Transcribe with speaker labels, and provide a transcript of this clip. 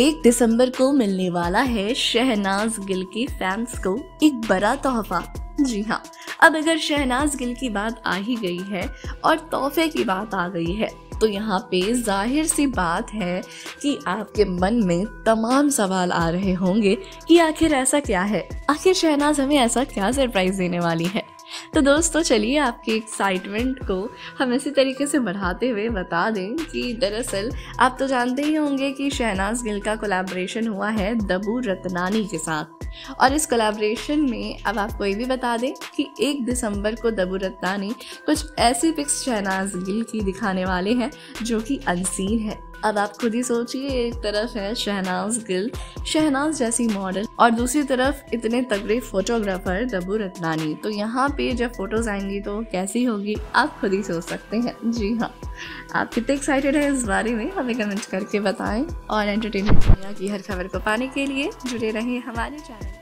Speaker 1: एक दिसंबर को मिलने वाला है शहनाज गिल के फैंस को एक बड़ा तोहफा। जी हाँ अब अगर शहनाज गिल की बात आ ही गई है और तोहफे की बात आ गई है तो यहाँ पे ज़ाहिर सी बात है कि आपके मन में तमाम सवाल आ रहे होंगे कि आखिर ऐसा क्या है। आखिर शहनाज हमें ऐसा क्या सरप्राइज़ देने वाली है? तो दोस्तों, चलिए आपकी एक्साइटमेंट को हम इसी तरीके से बढ़ाते हुए बता दें कि दरअसल आप तो जानते ही होंगे कि शहनाज गिल का कोलैबोरेशन हुआ है दबू रतनानी के साथ। और इस कोलैबोरेशन में अब आपको ये भी बता दें कि एक दिसंबर को दबू रत्तानी कुछ ऐसी पिक्स शहनाज गिल की दिखाने वाले हैं जो कि अनसीन है। अब आप खुद ही सोचिए, एक तरफ़ है शहनाज गिल, शहनाज जैसी मॉडल और दूसरी तरफ़ इतने तगड़े फोटोग्राफर दबू रत्नानी। तो यहाँ पे जब फ़ोटोज़ आएँगी तो कैसी होगी, आप खुद ही सोच सकते हैं। जी हाँ। आप कितने एक्साइटेड हैं इस बारे में, हमें कमेंट करके बताएँ। और एंटरटेनमेंट दुनिया की हर खबर को पाने के लिए जुड़े रहें हमारे चैनल